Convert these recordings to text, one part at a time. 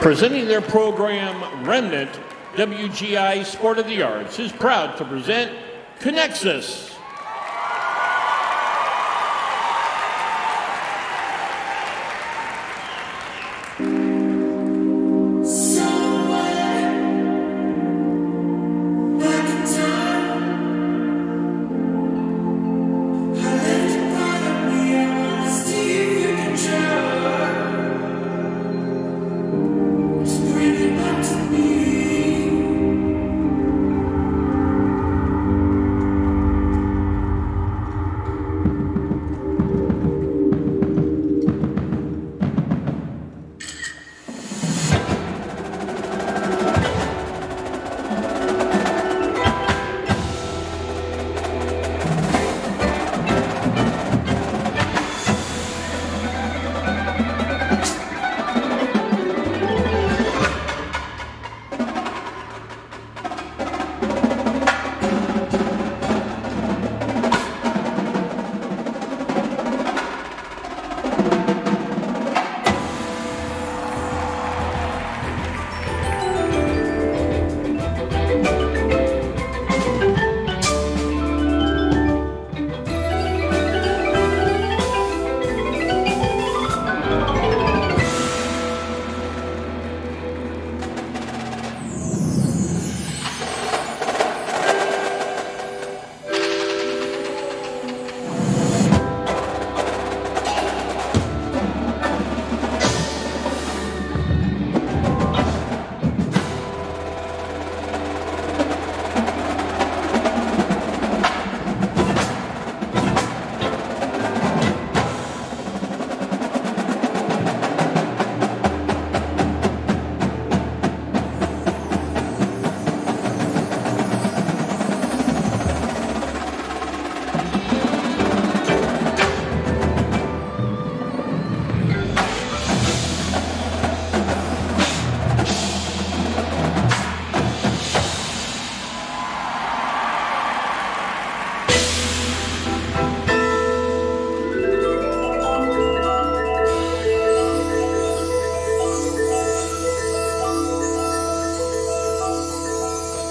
Presenting their program Remnant, WGI Sport of the Arts is proud to present Connexus.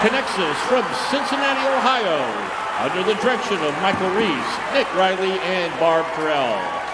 Connexus from Cincinnati, Ohio, under the direction of Michael Reese, Nick Riley, and Barb Terrell.